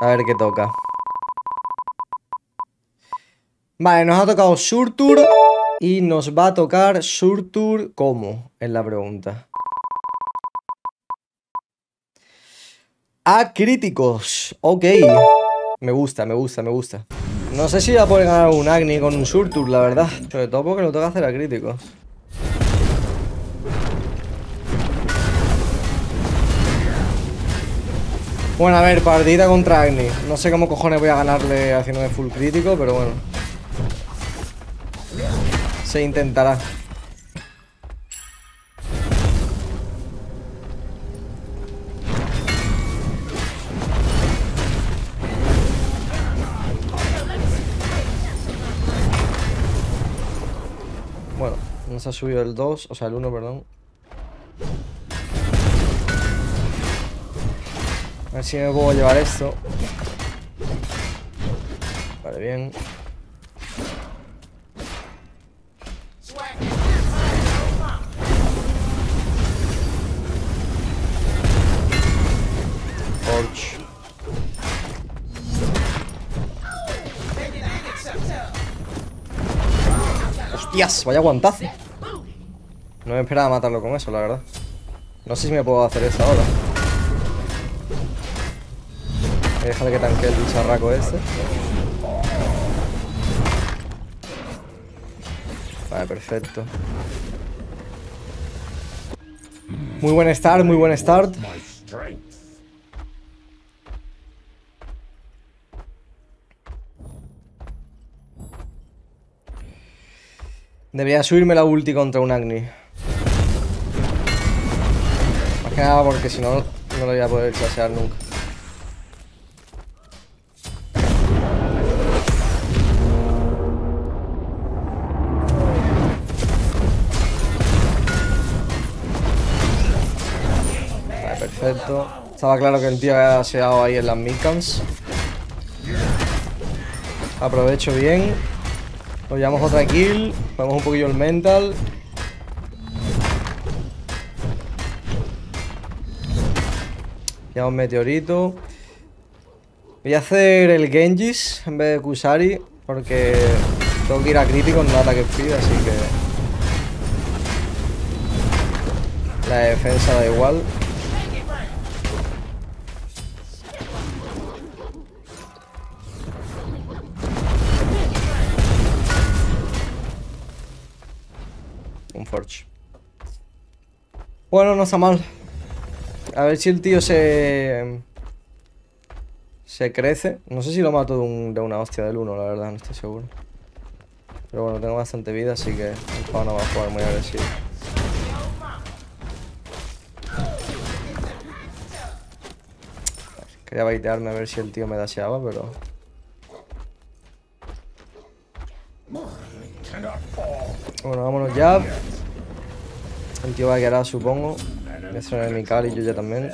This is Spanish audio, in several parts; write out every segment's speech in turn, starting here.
A ver qué toca. Vale, nos ha tocado Surtur y nos va a tocar Surtur ¿cómo? Es la pregunta. A críticos. Ok. Me gusta, me gusta, me gusta. No sé si va a poder ganar un Agni con un Surtur, la verdad. Sobre todo porque lo toca hacer a críticos. Bueno, a ver, partida contra Agni. No sé cómo cojones voy a ganarle haciéndome full crítico, pero bueno. Se intentará. Bueno, nos ha subido el 2, o sea, el 1, perdón. Ver si me puedo llevar esto. Vale, bien. ¡Hostias! Vaya guantazo. No me esperaba matarlo con eso, la verdad. No sé si me puedo hacer eso ahora. Déjale que tanque el bicharraco este. Vale, perfecto. Muy buen start, muy buen start. Debería subirme la ulti contra un Agni. Más que nada porque si no, no lo voy a poder clasear nunca. Estaba claro que el tío había seado ahí en las midcams. Aprovecho bien. Llevamos otra kill. Ponemos un poquillo el mental. Llevamos meteorito. Voy a hacer el Genjis en vez de Kusari. Porque tengo que ir a crítico en un ataque speed, así que. La defensa da igual. Forge. Bueno, no está mal. A ver si el tío se... Se crece. No sé si lo mato de, un- de una hostia del 1, la verdad, no estoy seguro. Pero bueno, tengo bastante vida, así que el pavo no va a jugar muy agresivo. Quería baitearme a ver si el tío me dasheaba, pero... Bueno, vámonos ya. El tío va a quedar, supongo. Voy a hacer mi cal y yo ya también.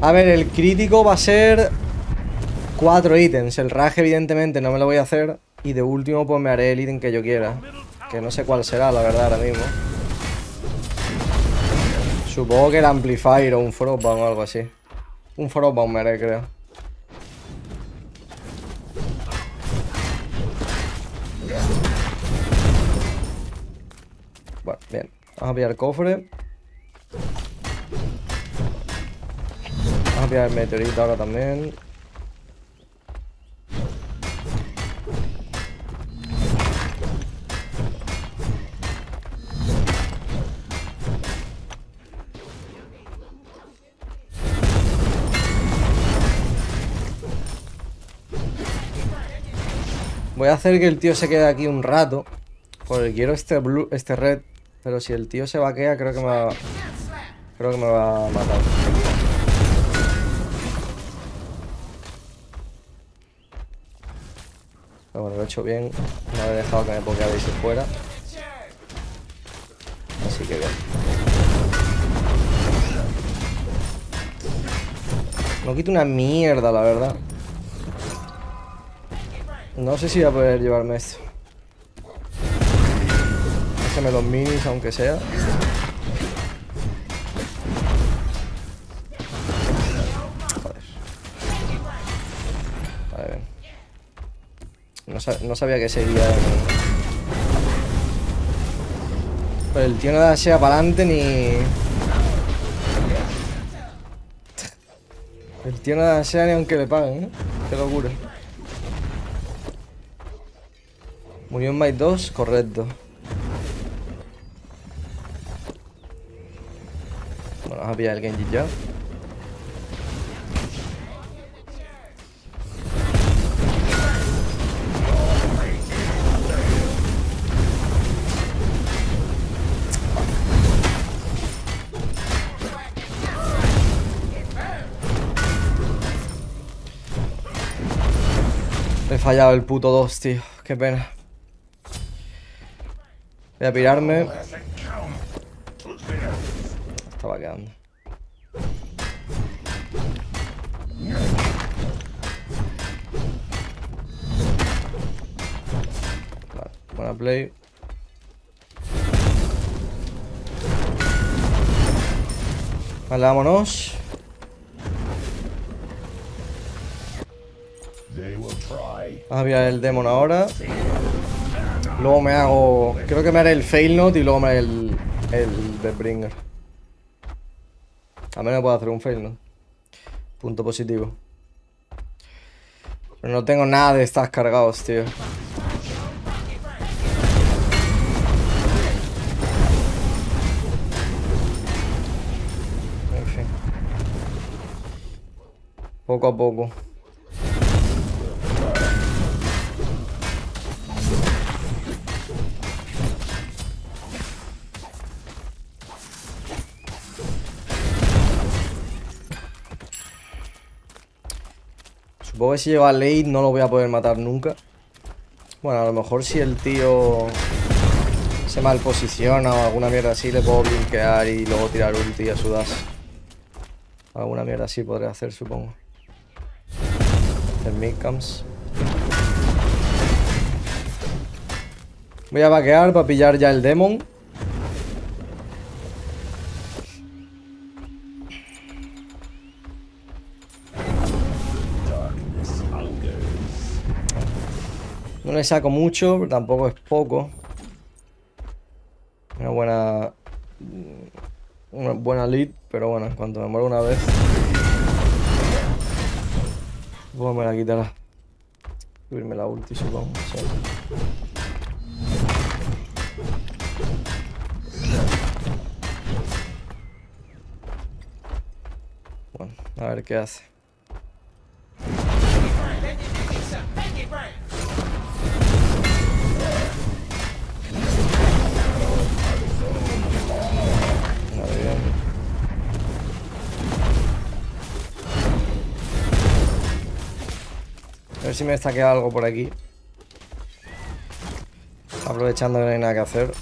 A ver, el crítico va a ser cuatro ítems. El rage, evidentemente, no me lo voy a hacer. Y de último, pues me haré el ítem que yo quiera. Que no sé cuál será, la verdad, ahora mismo. Supongo que el Amplifier o un Frostbound o algo así. Un Frostbound me haré, creo. Bueno, bien. Vamos a pillar cofre. Vamos a pillar el meteorito ahora también. Voy a hacer que el tío se quede aquí un rato. Porque quiero este blue, este red. Pero si el tío se vaquea, creo que me va. Creo que me va a matar. Pero bueno, lo he hecho bien. No he dejado que me pokeabais fuera. Así que bien. No quito una mierda, la verdad. No sé si voy a poder llevarme esto. Los minis, aunque sea. Joder. Vale. No, no sabía que seguía... Pero el tío no da sea para adelante ni... El tío no da sea ni aunque le paguen, ¿eh? Qué locura. Murió en Might 2, correcto. A pillar el Genji. He fallado el puto 2, tío. Qué pena. Voy a pirarme. Estaba quedando. Buena play. Vale, vámonos. Vamos a ver el demon ahora. Luego me hago... Creo que me haré el fail note y luego me haré el, el The Bringer. A menos puedo hacer un fail note. Punto positivo. Pero no tengo nada de estas cargados, tío. Poco a poco. Supongo que si lleva late no lo voy a poder matar nunca. Bueno, a lo mejor si el tío se mal posiciona o alguna mierda así, le puedo blinkear y luego tirar ulti a su dash. Alguna mierda así podré hacer, supongo. El mid comes. Voy a vaquear para pillar ya el demon. No le saco mucho, pero tampoco es poco. Una buena... Una buena lead, pero bueno, en cuanto me muero una vez... Pues me la quitará. Subirme la ulti, supongo. Bueno, a ver qué hace. Si me quedando algo por aquí. Aprovechando que no hay nada que hacer.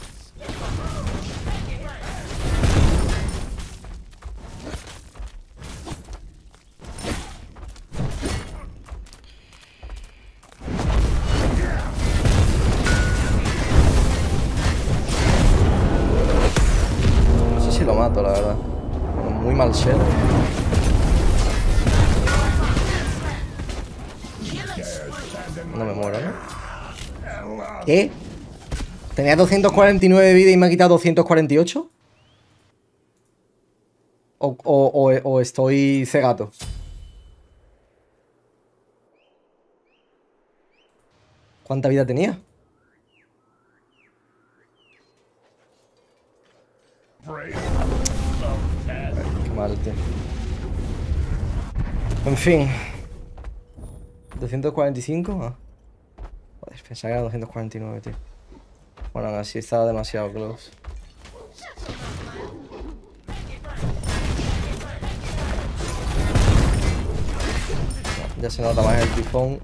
¿Qué? ¿Tenía 249 de vida y me ha quitado 248? ¿O, o, o, estoy cegato? ¿Cuánta vida tenía? Qué mal, tío. En fin. 245. Ah. Que era 249, tío. Bueno, así estaba demasiado close. Ya se nota más el tifón.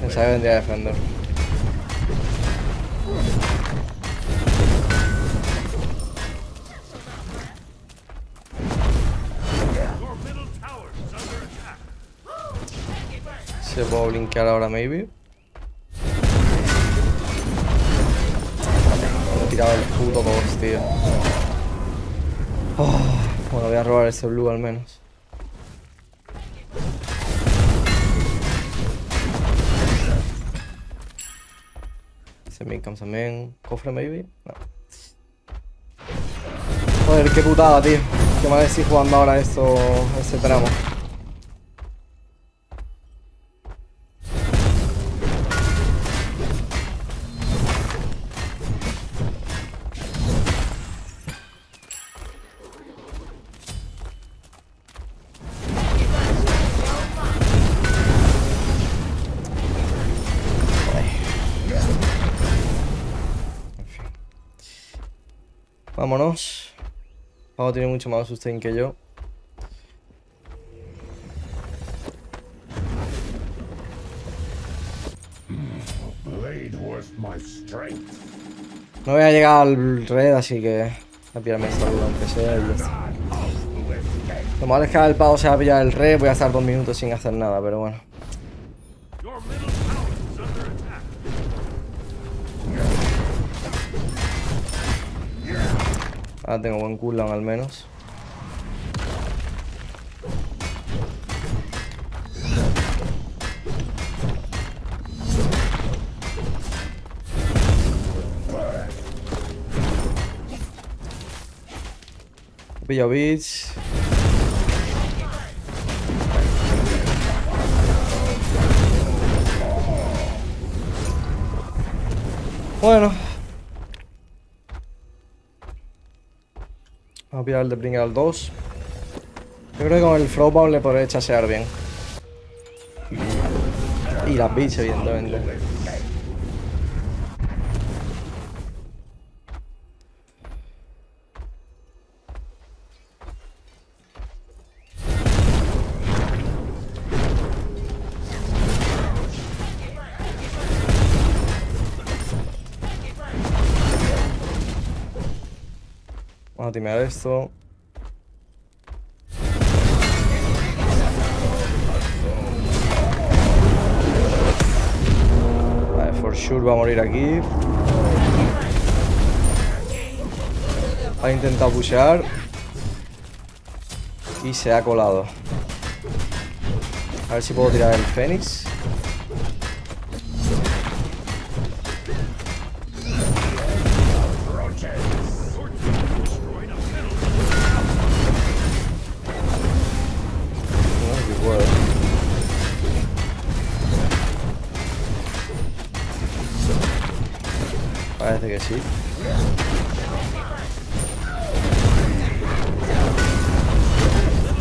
Pensaba que vendría a defender. Se puedo blinkear ahora, maybe. tirado el puto boss, tío. Oh, bueno, voy a robar ese blue al menos. Ese Minkam también. ¿Cofre maybe? No. Joder, qué putada, tío. Qué mal estoy jugando ahora esto, este tramo. Tiene mucho más sustain que yo. No voy a llegar al red, así que voy a aunque sea. Lo malo es que el pavo se va a pillar el red, voy a estar dos minutos sin hacer nada, pero bueno. Ahora tengo buen cooldown al menos. Bits. Bueno. Pillar el de al 2. Yo creo que con el Throwbound le podré chasear bien. Y las bits, evidentemente. Vamos a timear esto. Vale, for sure va a morir aquí. Ha intentado pushear. Y se ha colado. A ver si puedo tirar el Fénix. Parece que sí.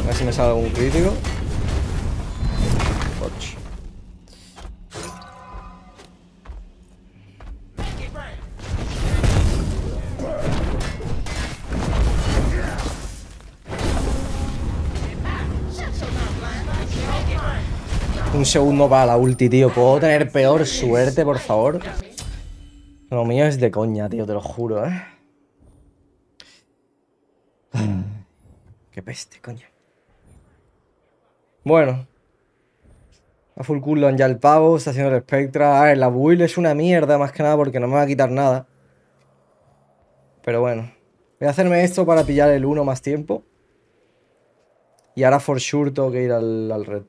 A ver si me sale algún crítico. Un segundo para la ulti, tío. ¿Puedo tener peor suerte, por favor? Lo mío es de coña, tío, te lo juro, ¿eh? Qué peste, coño. Bueno. A full cooldown ya el pavo, está haciendo el Spectra. A ver, la build es una mierda más que nada porque no me va a quitar nada. Pero bueno. Voy a hacerme esto para pillar el 1 más tiempo. Y ahora for sure tengo que ir al, al red.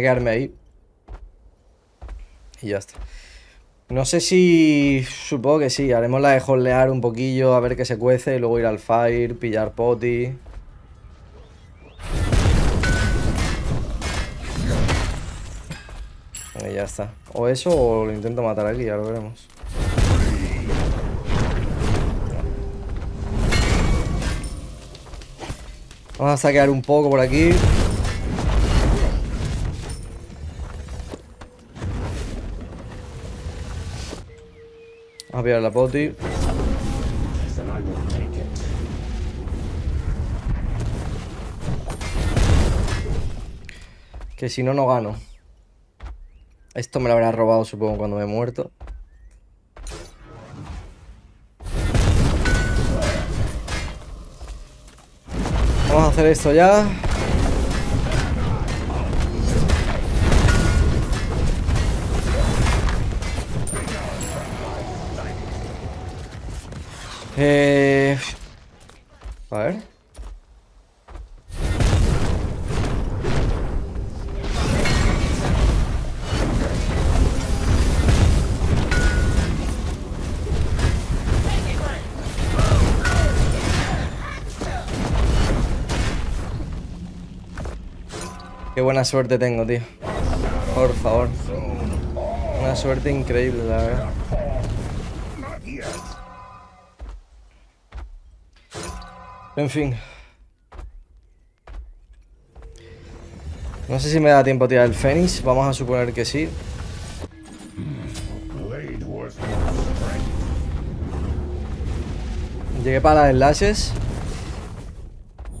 Quedarme ahí. Y ya está. No sé si... Supongo que sí. Haremos la de holdear un poquillo, a ver qué se cuece. Y luego ir al fire, pillar poti. Y ya está. O eso o lo intento matar aquí, ya lo veremos. Vamos a saquear un poco por aquí. Vamos a pillar la poti. Que si no, no gano. Esto me lo habrá robado, supongo, cuando me he muerto. Vamos a hacer esto ya. Eh... A ver. Qué buena suerte tengo, tío. Por favor. Una suerte increíble, la verdad. En fin. No sé si me da tiempo a tirar el Fénix. Vamos a suponer que sí. Llegué para las slashes.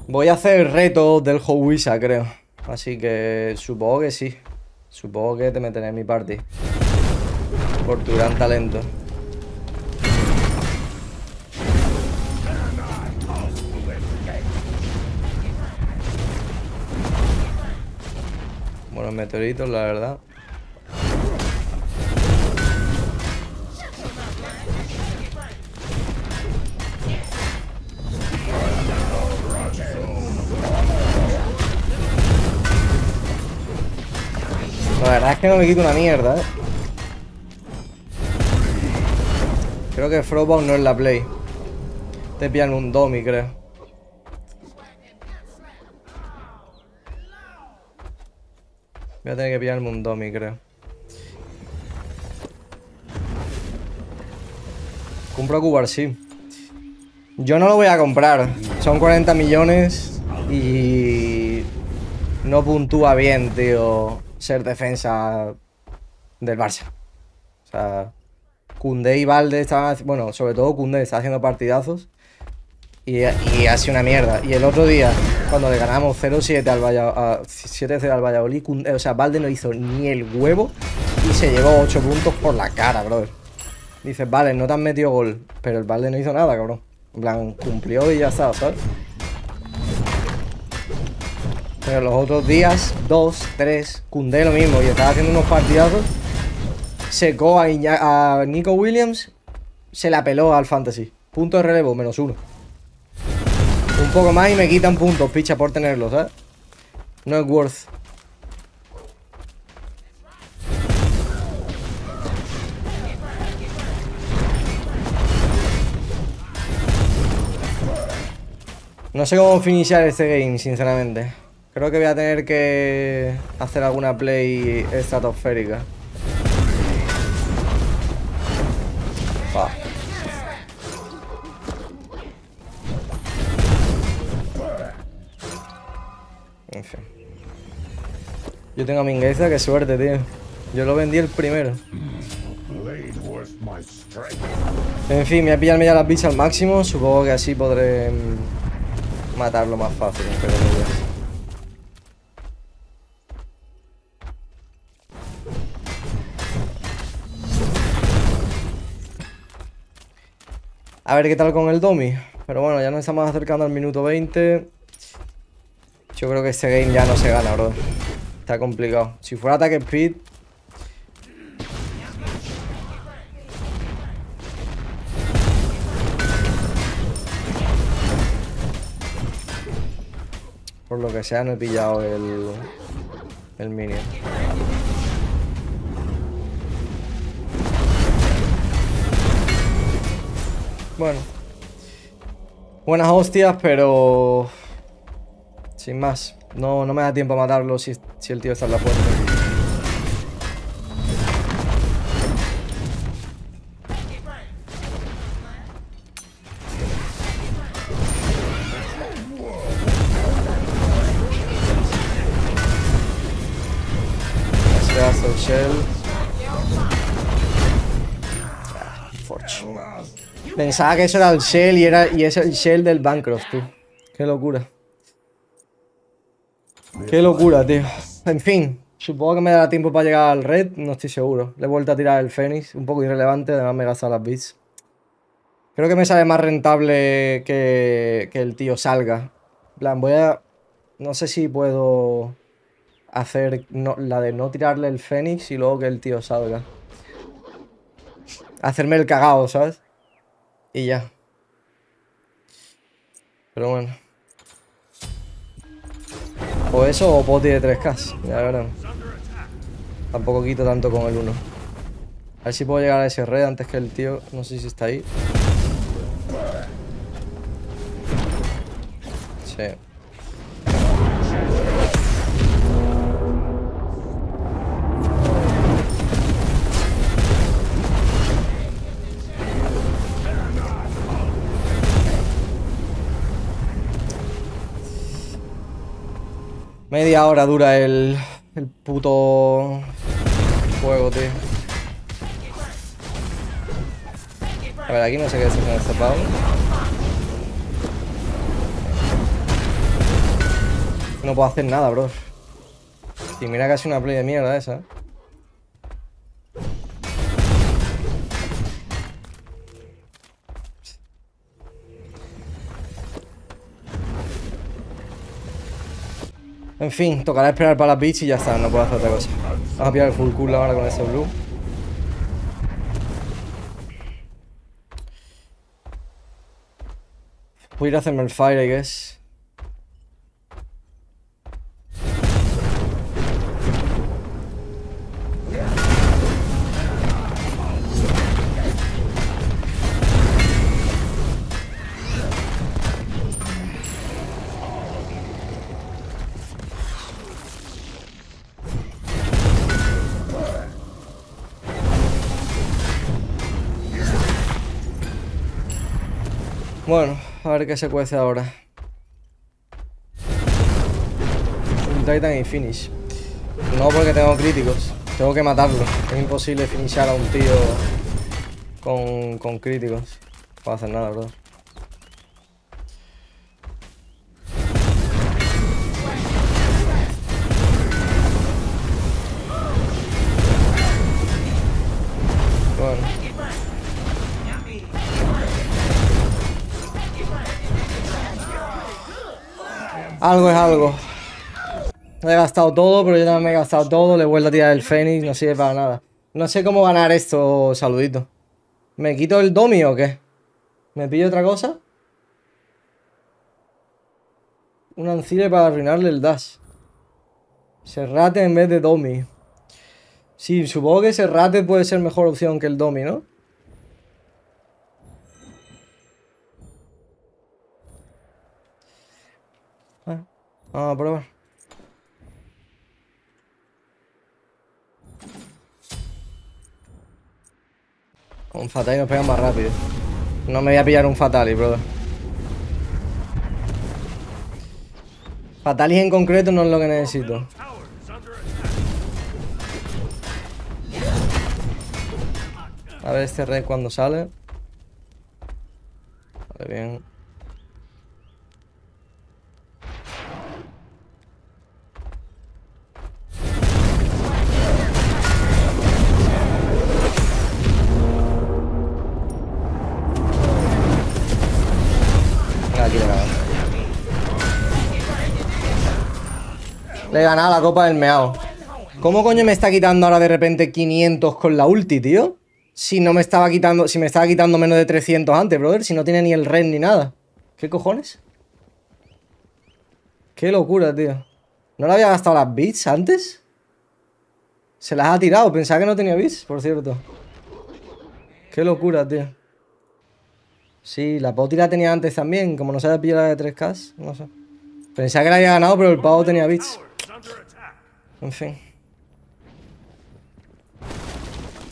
Voy a hacer el reto del Howisa, creo. Así que supongo que sí. Supongo que te meteré en mi party. Por tu gran talento. Meteoritos, la verdad. La verdad es que no me quito una mierda, ¿eh? Creo que Frostbound no es la play. Te pillan un Domi, creo. Voy a tener que pillarme un Domi, creo. Compro Cubar, sí. Yo no lo voy a comprar. Son 40 millones y no puntúa bien, tío ser defensa del Barça. O sea, Koundé y Valde estaban, bueno, sobre todo Koundé está haciendo partidazos y, y ha sido una mierda. Y el otro día, cuando le ganamos 0-7 al, Valladolid, al Valladolid, o sea, Valde no hizo ni el huevo y se llevó 8 puntos por la cara, brother. Dices, vale, no te han metido gol, pero el Valde no hizo nada, cabrón. En plan, cumplió y ya está, ¿sabes? Pero los otros días, dos, tres, Cundé lo mismo y estaba haciendo unos partidazos. Secó a Nico Williams, se la peló al Fantasy. Punto de relevo, menos uno. Poco más y me quitan puntos, picha, por tenerlos, ¿sabes? No es worth. No sé cómo finishar este game, sinceramente. Creo que voy a tener que hacer alguna play estratosférica. Yo tengo a Mingueza, qué suerte, tío. Yo lo vendí el primero. En fin, voy a pillarme ya las bichas al máximo. Supongo que así podré mm, matarlo más fácil. Pero A ver qué tal con el Domi. Pero bueno, ya nos estamos acercando al minuto 20. Yo creo que este game ya no se gana, bro. Está complicado. Si fuera ataque speed... Por lo que sea, no he pillado el, el minion. Bueno. Buenas hostias, pero... Sin más. No, no me da tiempo a matarlo si, si el tío está en la puerta. Gracias, Shell. Pensaba que eso era el Shell y, era, y es el Shell del Bancroft, tú. Qué locura. Qué locura, tío. En fin, supongo que me dará tiempo para llegar al red, no estoy seguro. Le he vuelto a tirar el Fénix, un poco irrelevante, además me he gastado las bits. Creo que me sale más rentable que, que el tío salga. En plan, voy a... No sé si puedo hacer la de no tirarle el Fénix y luego que el tío salga. Hacerme el cagado, ¿sabes? Y ya. Pero bueno. O eso o poti de 3K. Ya veremos. Tampoco quito tanto con el 1. A ver si puedo llegar a ese red antes que el tío. No sé si está ahí. Sí. Media hora dura el, el puto juego, tío. A ver, aquí no sé qué decir con este pavo. No puedo hacer nada, bro. Y mira casi una play de mierda esa. En fin, tocará esperar para las beats y ya está, no puedo hacer otra cosa. Vamos a pillar el full cool ahora con ese blue. Voy a ir a hacerme el fire, I guess. Bueno, a ver qué se cuece ahora. Un Titan y finish. No porque tengo críticos. Tengo que matarlo. Es imposible finishar a un tío con, con críticos. No puedo hacer nada, bro. Algo es algo. He gastado todo, pero yo también me he gastado todo. Le vuelvo a tirar el Fénix, no sirve para nada. No sé cómo ganar esto, saludito. ¿Me quito el Domi o qué? ¿Me pillo otra cosa? Un ancile para arruinarle el dash. Serrate en vez de Domi. Sí, supongo que Serrate puede ser mejor opción que el Domi, ¿no? Vamos a probar. Un fatal nos pega más rápido. No me voy a pillar un Fatali, brother. Fatalis en concreto no es lo que necesito. A ver este red cuando sale. Vale, bien. Le he ganado la copa del meao. ¿Cómo coño me está quitando ahora de repente 500 con la ulti, tío? Si no me estaba quitando, si me estaba quitando menos de 300 antes, brother. Si no tiene ni el red ni nada. ¿Qué cojones? Qué locura, tío. ¿No le había gastado las bits antes? Se las ha tirado. Pensaba que no tenía bits, por cierto. Qué locura, tío. Sí, la poti la tenía antes también. Como no se había pillado la de 3K, no sé. Pensaba que la había ganado, pero el pavo tenía bits. En fin.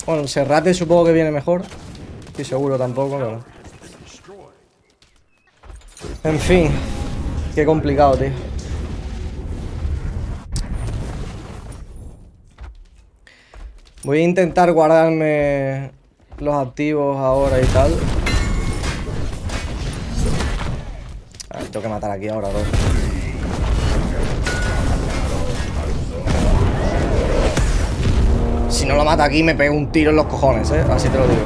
Bueno, Serrate supongo que viene mejor. Estoy seguro tampoco, pero... En fin. Qué complicado, tío. Voy a intentar guardarme los activos ahora y tal. A ver, tengo que matar aquí ahora, bro. No lo mata aquí, me pego un tiro en los cojones, ¿eh? Así te lo digo.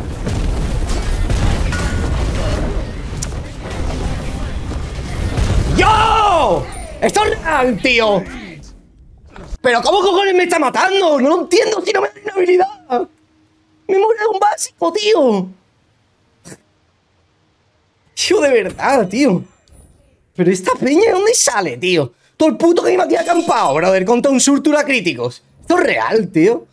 ¡Yo! ¡Esto es real, tío! ¿Pero cómo cojones me está matando? No lo entiendo si no me da una habilidad. Me muere de un básico, tío. Tío, de verdad, tío. Pero esta peña, ¿de dónde sale, tío? Todo el puto game aquí acampado, brother, contra un surtura críticos. Esto es real, tío.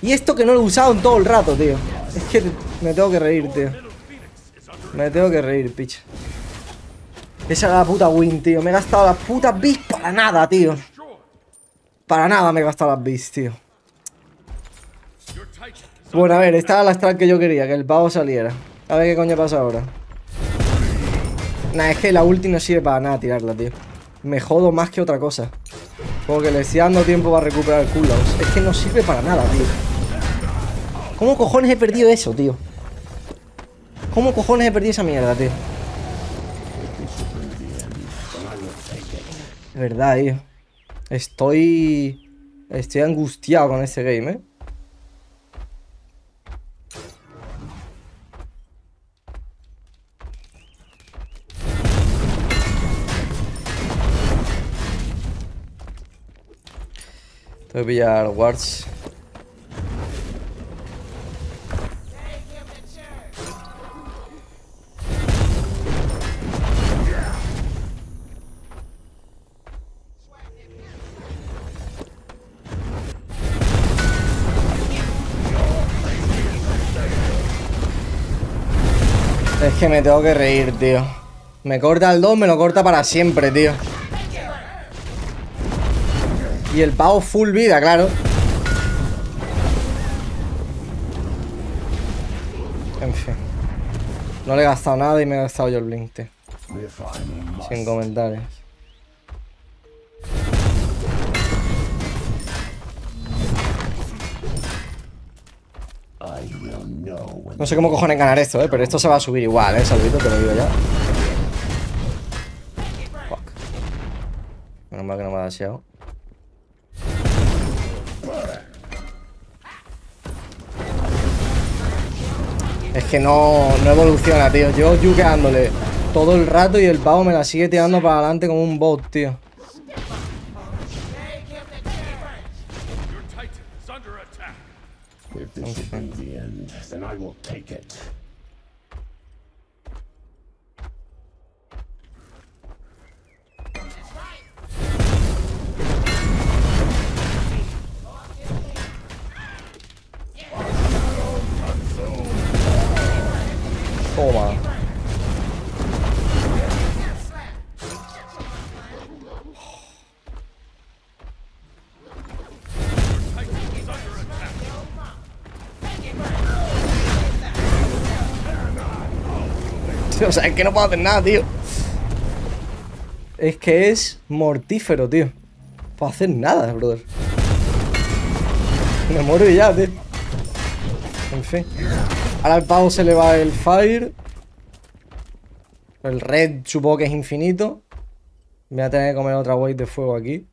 Y esto que no lo he usado en todo el rato, tío. Es que me tengo que reír, tío. Me tengo que reír, picha. Esa era la puta win, tío. Me he gastado las putas bis para nada, tío. Para nada me he gastado las bis, tío. Bueno, a ver, esta era la strat que yo quería, que el pavo saliera. A ver qué coño pasa ahora. Nah, es que la ulti no sirve para nada tirarla, tío. Me jodo más que otra cosa. Porque le estoy dando tiempo para recuperar el cooldowns. Es que no sirve para nada, tío. ¿Cómo cojones he perdido eso, tío? ¿Cómo cojones he perdido esa mierda, tío? De verdad, tío. Estoy... Estoy angustiado con este game, ¿eh? Tengo que pillar wards. Es que me tengo que reír, tío. Me corta el 2, me lo corta para siempre, tío. Y el pavo full vida, claro. En fin. No le he gastado nada y me he gastado yo el blink, tío. Sin comentarios. No sé cómo cojones ganar esto, eh, pero esto se va a subir igual, eh, salvito, te lo digo ya. Fuck. Menos mal que no me ha deseado. Es que no, no evoluciona, tío. Yo yukeándole todo el rato y el pavo me la sigue tirando para adelante como un bot, tío. If this should be the end, then I will take it. o sea, es que no puedo hacer nada, tío. Es que es mortífero, tío. No puedo hacer nada, brother. Me muero ya, tío. En fin. Ahora al pavo se le va el fire. El red supongo que es infinito. Voy a tener que comer otra wave de fuego aquí.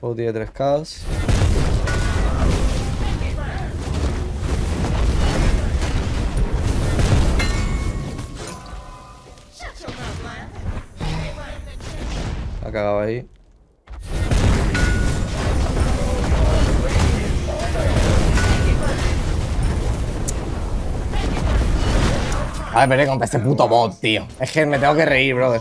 Fuego tiene 3K. Ha cagado ahí. A ver, veré contra este puto bot, tío. Es que me tengo que reír, brother.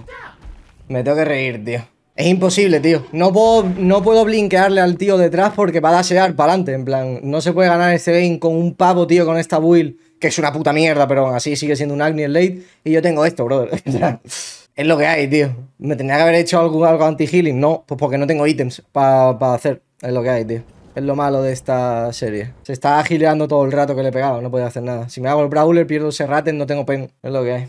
Me tengo que reír, tío. Es imposible, tío. No puedo, no puedo blinkearle al tío detrás porque va a dasear para adelante. En plan, no se puede ganar este game con un pavo, tío, con esta build, que es una puta mierda, pero aún así sigue siendo un Agni late. Y yo tengo esto, brother. es lo que hay, tío. ¿Me tendría que haber hecho algo, algo anti-healing? No, pues porque no tengo ítems para hacer. Es lo que hay, tío. Es lo malo de esta serie. Se está gileando todo el rato que le he pegado, no puedo hacer nada. Si me hago el brawler, pierdo ese raten, no tengo pen. Es lo que hay.